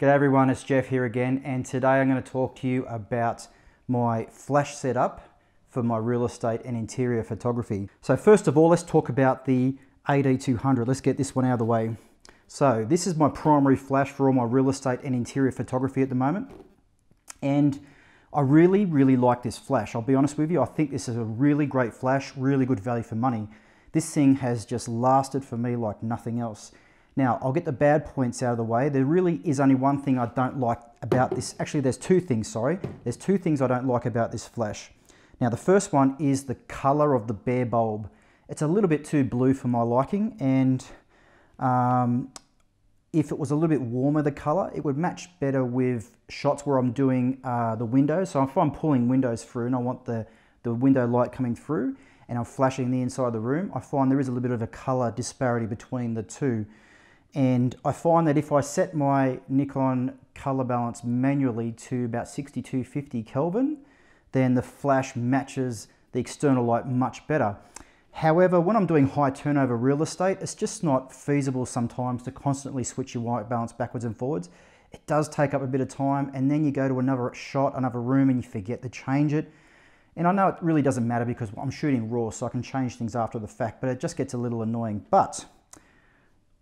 G'day everyone, it's Jeff here again and today I'm going to talk to you about my flash setup for my real estate and interior photography. So first of all, let's talk about the AD200. Let's get this one out of the way. So this is my primary flash for all my real estate and interior photography at the moment. And I really, really like this flash. I'll be honest with you, I think this is a really great flash, really good value for money. This thing has just lasted for me like nothing else. Now, I'll get the bad points out of the way. There really is only one thing I don't like about this. Actually, there's two things, sorry. There's two things I don't like about this flash. Now, the first one is the color of the bare bulb. It's a little bit too blue for my liking, and um, if it was a little bit warmer, the color, it would match better with shots where I'm doing uh, the windows. So if I'm pulling windows through and I want the, the window light coming through and I'm flashing the inside of the room, I find there is a little bit of a color disparity between the two. And I find that if I set my Nikon color balance manually to about 6250 Kelvin, then the flash matches the external light much better. However, when I'm doing high turnover real estate, it's just not feasible sometimes to constantly switch your white balance backwards and forwards. It does take up a bit of time and then you go to another shot, another room and you forget to change it. And I know it really doesn't matter because I'm shooting raw so I can change things after the fact, but it just gets a little annoying. But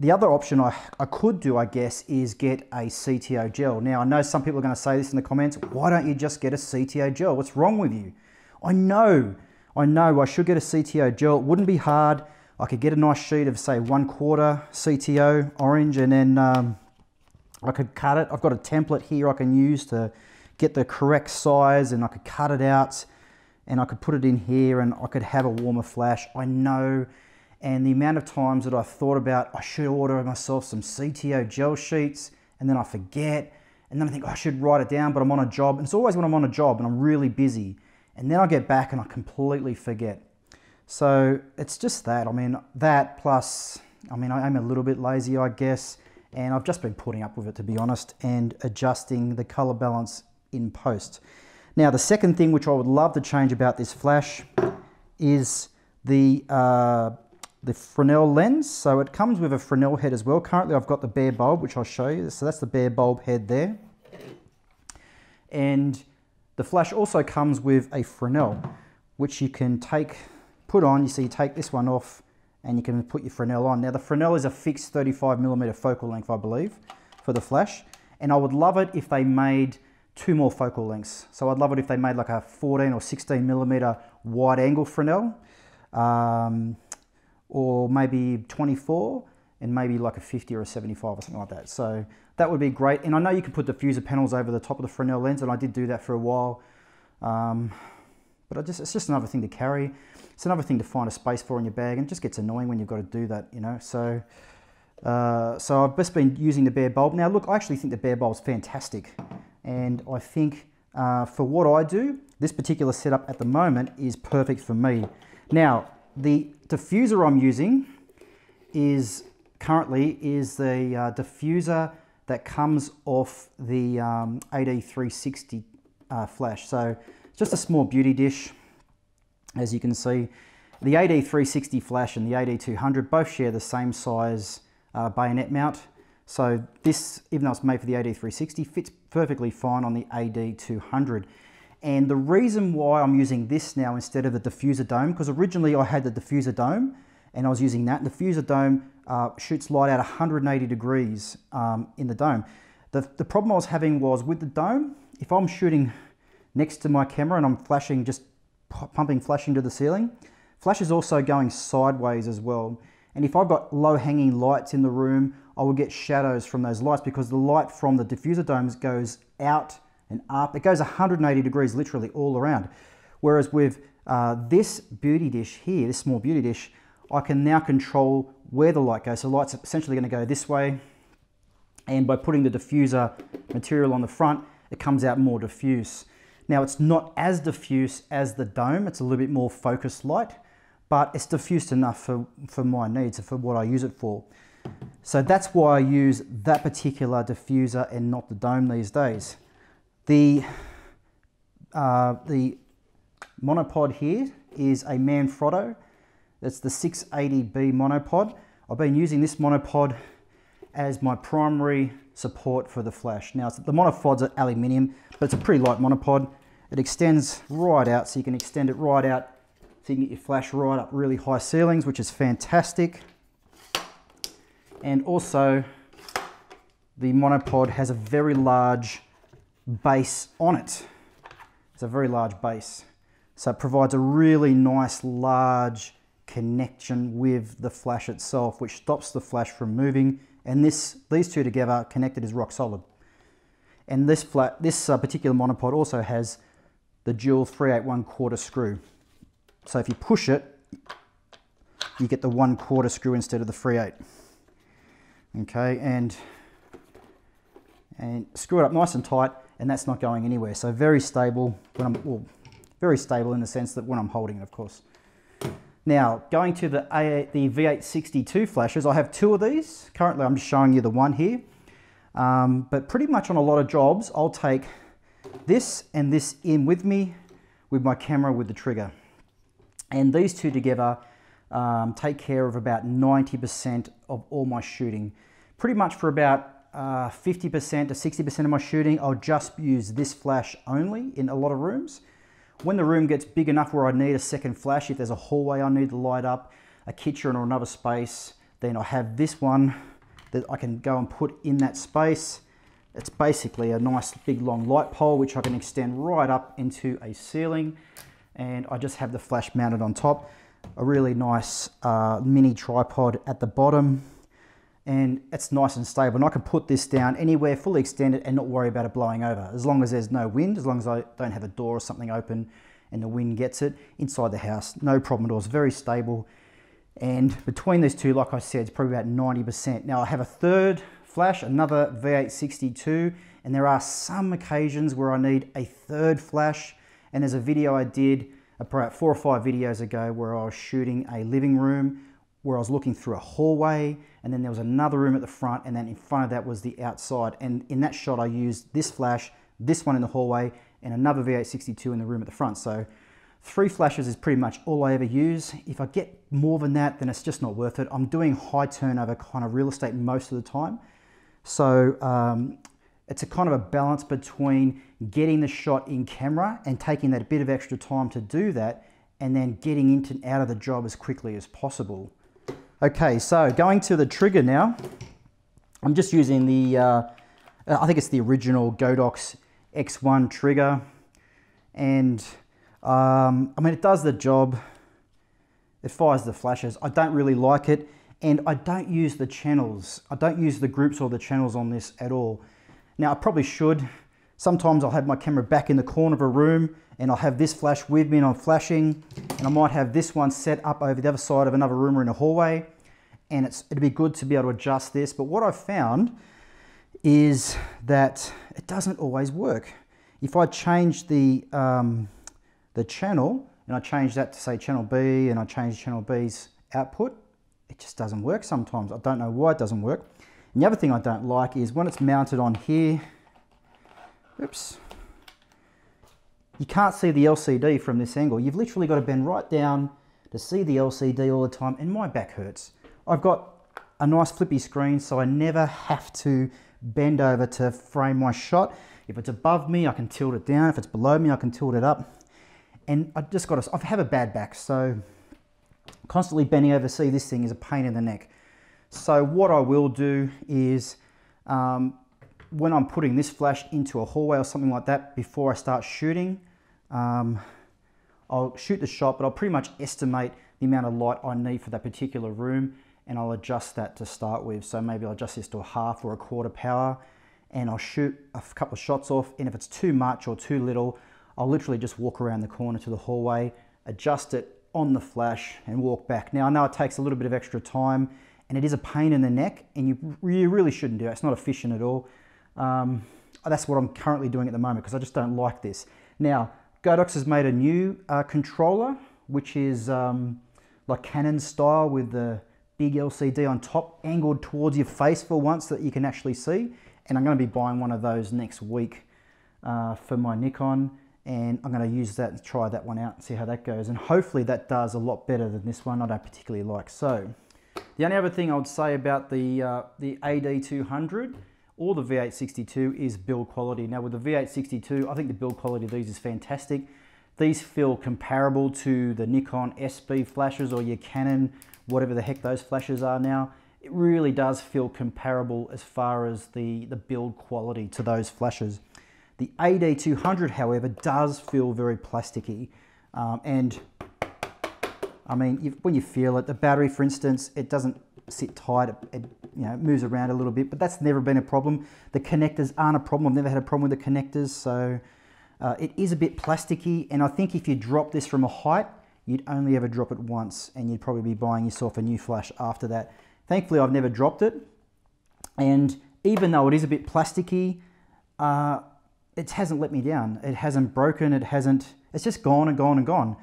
the other option I, I could do, I guess, is get a CTO gel. Now, I know some people are going to say this in the comments. Why don't you just get a CTO gel? What's wrong with you? I know, I know I should get a CTO gel. It wouldn't be hard. I could get a nice sheet of, say, one quarter CTO orange, and then um, I could cut it. I've got a template here I can use to get the correct size, and I could cut it out, and I could put it in here, and I could have a warmer flash. I know and the amount of times that I've thought about I should order myself some CTO gel sheets and then I forget and then I think oh, I should write it down but I'm on a job. And it's always when I'm on a job and I'm really busy and then I get back and I completely forget. So it's just that. I mean that plus I mean I am a little bit lazy I guess and I've just been putting up with it to be honest and adjusting the color balance in post. Now the second thing which I would love to change about this flash is the uh, the Fresnel lens. So it comes with a Fresnel head as well. Currently I've got the bare bulb, which I'll show you. So that's the bare bulb head there. And the flash also comes with a Fresnel, which you can take, put on. You see, you take this one off and you can put your Fresnel on. Now the Fresnel is a fixed 35 millimeter focal length, I believe, for the flash. And I would love it if they made two more focal lengths. So I'd love it if they made like a 14 or 16 millimeter wide angle Fresnel. Um, or maybe 24 and maybe like a 50 or a 75 or something like that. So that would be great. And I know you can put diffuser panels over the top of the Fresnel lens and I did do that for a while. Um, but I just, it's just another thing to carry. It's another thing to find a space for in your bag and it just gets annoying when you've got to do that, you know. So, uh, so I've just been using the bare bulb. Now look, I actually think the bare bulb is fantastic. And I think uh, for what I do, this particular setup at the moment is perfect for me. Now, the diffuser I'm using is currently is the uh, diffuser that comes off the um, AD360 uh, flash. So just a small beauty dish, as you can see. The AD360 flash and the AD200 both share the same size uh, bayonet mount. So this, even though it's made for the AD360, fits perfectly fine on the AD200. And the reason why I'm using this now instead of the diffuser dome, because originally I had the diffuser dome and I was using that. The diffuser dome uh, shoots light out 180 degrees um, in the dome. The, the problem I was having was with the dome, if I'm shooting next to my camera and I'm flashing, just pumping flash into the ceiling, flash is also going sideways as well. And if I've got low hanging lights in the room, I will get shadows from those lights because the light from the diffuser domes goes out and up. It goes 180 degrees literally all around. Whereas with uh, this beauty dish here, this small beauty dish, I can now control where the light goes. So light's essentially going to go this way. And by putting the diffuser material on the front, it comes out more diffuse. Now it's not as diffuse as the dome. It's a little bit more focused light, but it's diffused enough for, for my needs, for what I use it for. So that's why I use that particular diffuser and not the dome these days. The, uh, the monopod here is a Manfrotto. It's the 680B monopod. I've been using this monopod as my primary support for the flash. Now the monopod's are aluminium, but it's a pretty light monopod. It extends right out, so you can extend it right out so you can get your flash right up really high ceilings, which is fantastic. And also, the monopod has a very large base on it. It's a very large base. So it provides a really nice large connection with the flash itself, which stops the flash from moving. And this, these two together connected is rock solid. And this, flat, this uh, particular monopod also has the dual 381 quarter screw. So if you push it, you get the one quarter screw instead of the 3/8. Okay, and and screw it up nice and tight, and that's not going anywhere. So very stable when I'm well, very stable in the sense that when I'm holding it, of course. Now, going to the, A, the V862 flashes, I have two of these. Currently, I'm just showing you the one here. Um, but pretty much on a lot of jobs, I'll take this and this in with me with my camera with the trigger. And these two together um, take care of about 90% of all my shooting. Pretty much for about 50% uh, to 60% of my shooting, I'll just use this flash only in a lot of rooms. When the room gets big enough where I need a second flash, if there's a hallway I need to light up, a kitchen or another space, then I have this one that I can go and put in that space. It's basically a nice big long light pole which I can extend right up into a ceiling and I just have the flash mounted on top. A really nice uh, mini tripod at the bottom and it's nice and stable. And I can put this down anywhere, fully extended and not worry about it blowing over. As long as there's no wind, as long as I don't have a door or something open and the wind gets it inside the house, no problem at all. It's very stable. And between these two, like I said, it's probably about 90%. Now I have a third flash, another V862, and there are some occasions where I need a third flash. And there's a video I did about four or five videos ago where I was shooting a living room where I was looking through a hallway and then there was another room at the front and then in front of that was the outside. And in that shot, I used this flash, this one in the hallway and another V862 in the room at the front. So three flashes is pretty much all I ever use. If I get more than that, then it's just not worth it. I'm doing high turnover kind of real estate most of the time. So um, it's a kind of a balance between getting the shot in camera and taking that bit of extra time to do that and then getting into and out of the job as quickly as possible. Okay, so going to the trigger now, I'm just using the, uh, I think it's the original Godox X1 trigger. And um, I mean, it does the job. It fires the flashes. I don't really like it. And I don't use the channels. I don't use the groups or the channels on this at all. Now, I probably should. Sometimes I'll have my camera back in the corner of a room and I'll have this flash with me and I'm flashing and I might have this one set up over the other side of another room or in a hallway and it's it'd be good to be able to adjust this. But what I've found is that it doesn't always work. If I change the, um, the channel and I change that to say channel B and I change channel B's output, it just doesn't work sometimes. I don't know why it doesn't work. And the other thing I don't like is when it's mounted on here, oops, you can't see the LCD from this angle. You've literally got to bend right down to see the LCD all the time and my back hurts. I've got a nice flippy screen so I never have to bend over to frame my shot. If it's above me, I can tilt it down. If it's below me, I can tilt it up. And I just got to, I have a bad back, so constantly bending over see this thing is a pain in the neck. So what I will do is um, when I'm putting this flash into a hallway or something like that before I start shooting, um, I'll shoot the shot, but I'll pretty much estimate the amount of light I need for that particular room and I'll adjust that to start with. So maybe I'll adjust this to a half or a quarter power and I'll shoot a couple of shots off. And if it's too much or too little, I'll literally just walk around the corner to the hallway, adjust it on the flash and walk back. Now I know it takes a little bit of extra time and it is a pain in the neck and you, you really shouldn't do it. It's not efficient at all. Um, that's what I'm currently doing at the moment because I just don't like this. Now, Godox has made a new uh, controller, which is um, like Canon style with the big LCD on top, angled towards your face for once that you can actually see. And I'm going to be buying one of those next week uh, for my Nikon. And I'm going to use that and try that one out and see how that goes. And hopefully that does a lot better than this one I don't particularly like. So The only other thing I would say about the, uh, the AD200 or the V862 is build quality. Now with the V862, I think the build quality of these is fantastic. These feel comparable to the Nikon SB flashes or your Canon, whatever the heck those flashes are now. It really does feel comparable as far as the, the build quality to those flashes. The AD200, however, does feel very plasticky. Um, and I mean, when you feel it, the battery, for instance, it doesn't sit tight, it, it, you know, moves around a little bit, but that's never been a problem. The connectors aren't a problem. I've never had a problem with the connectors, so uh, it is a bit plasticky, and I think if you drop this from a height, you'd only ever drop it once, and you'd probably be buying yourself a new flash after that. Thankfully, I've never dropped it, and even though it is a bit plasticky, uh, it hasn't let me down. It hasn't broken, it hasn't, it's just gone and gone and gone.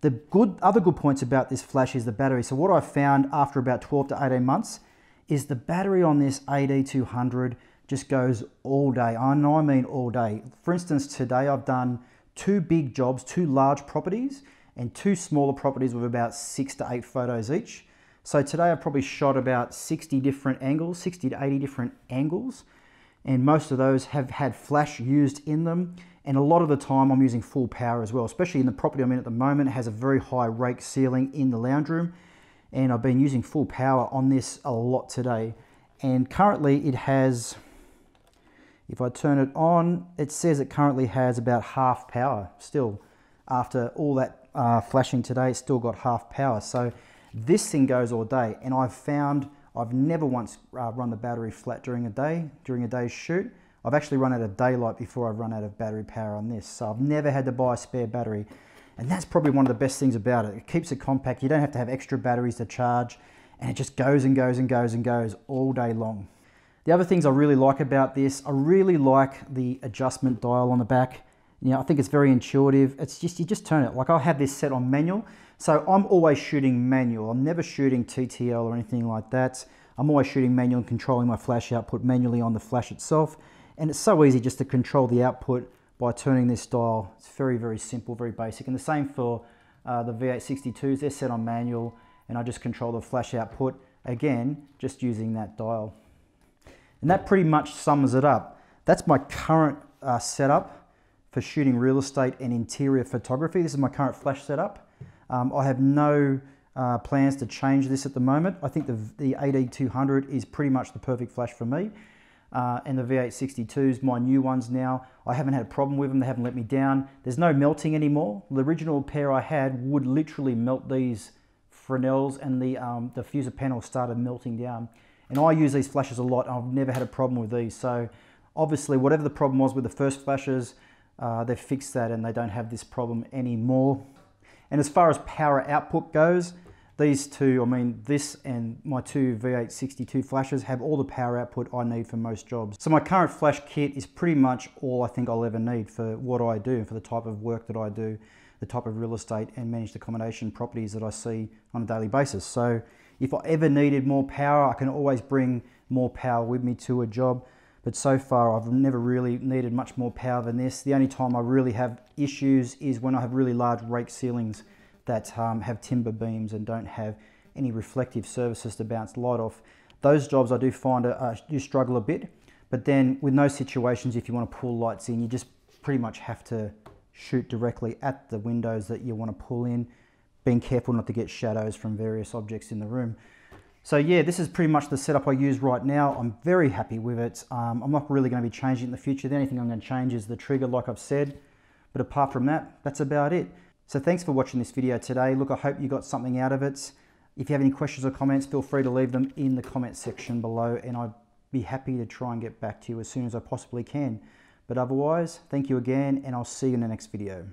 The good, other good points about this flash is the battery. So what I found after about 12 to 18 months is the battery on this AD200 just goes all day. I know I mean all day. For instance, today I've done two big jobs, two large properties and two smaller properties with about six to eight photos each. So today I've probably shot about 60 different angles, 60 to 80 different angles. And most of those have had flash used in them. And a lot of the time I'm using full power as well, especially in the property I'm in at the moment. It has a very high rake ceiling in the lounge room. And I've been using full power on this a lot today. And currently it has, if I turn it on, it says it currently has about half power still. After all that uh, flashing today, it's still got half power. So this thing goes all day. And I've found I've never once uh, run the battery flat during a day, during a day's shoot. I've actually run out of daylight before I've run out of battery power on this. So I've never had to buy a spare battery. And that's probably one of the best things about it. It keeps it compact. You don't have to have extra batteries to charge. And it just goes and goes and goes and goes all day long. The other things I really like about this, I really like the adjustment dial on the back. You know, I think it's very intuitive. It's just, you just turn it. Like I'll have this set on manual. So I'm always shooting manual. I'm never shooting TTL or anything like that. I'm always shooting manual and controlling my flash output manually on the flash itself. And it's so easy just to control the output by turning this dial. It's very, very simple, very basic. And the same for uh, the V862s, they're set on manual and I just control the flash output, again, just using that dial. And that pretty much sums it up. That's my current uh, setup for shooting real estate and interior photography. This is my current flash setup. Um, I have no uh, plans to change this at the moment. I think the, the AD200 is pretty much the perfect flash for me uh, and the V862s, my new ones now. I haven't had a problem with them, they haven't let me down. There's no melting anymore. The original pair I had would literally melt these Fresnels and the um, diffuser panel started melting down. And I use these flashes a lot I've never had a problem with these. So obviously whatever the problem was with the first flashes, uh, they've fixed that and they don't have this problem anymore. And as far as power output goes, these two, I mean, this and my two V862 flashes have all the power output I need for most jobs. So my current flash kit is pretty much all I think I'll ever need for what I do, for the type of work that I do, the type of real estate and managed accommodation properties that I see on a daily basis. So if I ever needed more power, I can always bring more power with me to a job. But so far, I've never really needed much more power than this. The only time I really have issues is when I have really large rake ceilings that um, have timber beams and don't have any reflective surfaces to bounce light off. Those jobs I do find uh, do struggle a bit, but then with those situations, if you want to pull lights in, you just pretty much have to shoot directly at the windows that you want to pull in, being careful not to get shadows from various objects in the room. So yeah, this is pretty much the setup I use right now. I'm very happy with it. Um, I'm not really going to be changing in the future. The only thing I'm going to change is the trigger, like I've said. But apart from that, that's about it. So thanks for watching this video today. Look, I hope you got something out of it. If you have any questions or comments, feel free to leave them in the comment section below and I'd be happy to try and get back to you as soon as I possibly can. But otherwise, thank you again and I'll see you in the next video.